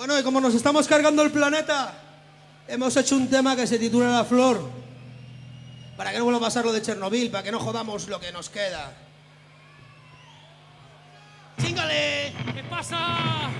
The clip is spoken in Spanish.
Bueno, y como nos estamos cargando el planeta, hemos hecho un tema que se titula La Flor. Para que no vuelva a pasar lo de Chernobyl, para que no jodamos lo que nos queda. ¡Chingale! ¿Qué pasa?